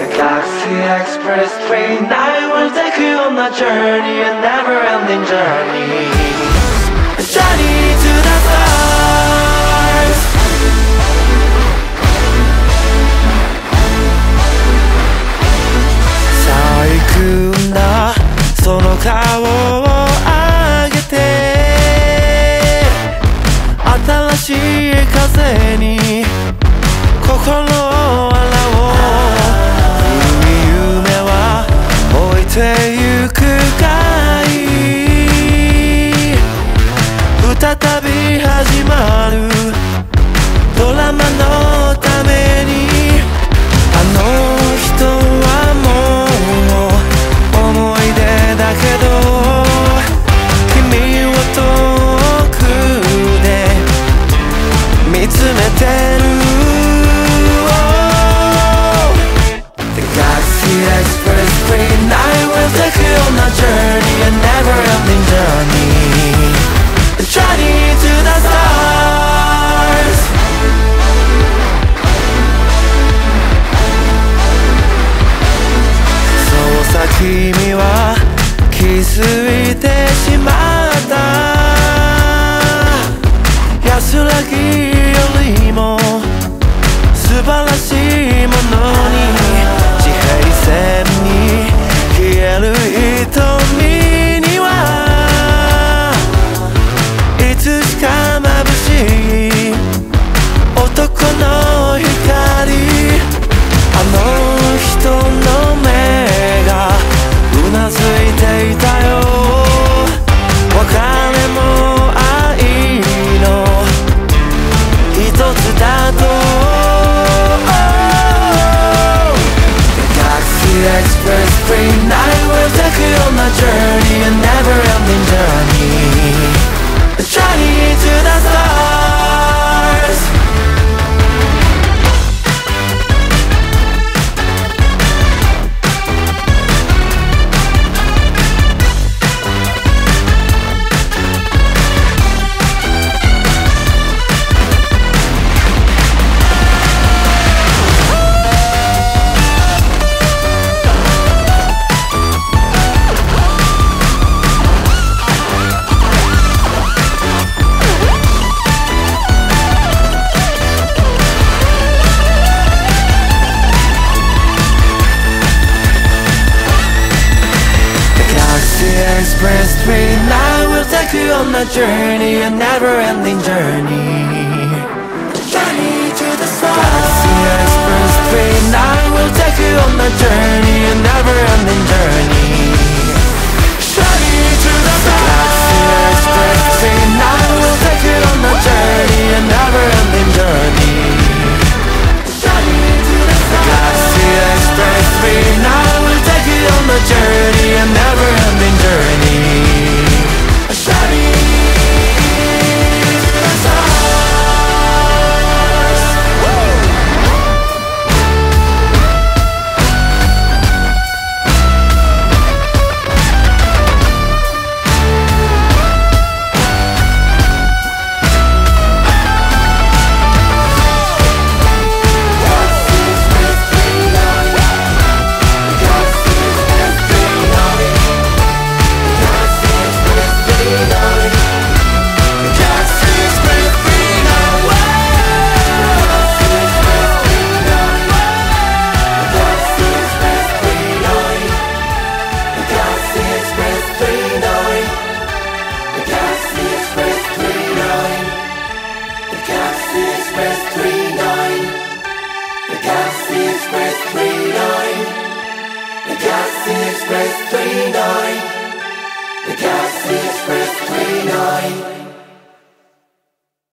The Galaxy Express train I will take you on a journey A never-ending journey A journey to the stars「さあ行くんだその顔を上始まるドラマのために」「あの人はもう思い出だけど」「君を遠くで見つめて A journey to Express train I will take you on a journey A never-ending journey. Journey to the stars. Express train I will take you on a journey Express 39 The Galaxy Express 39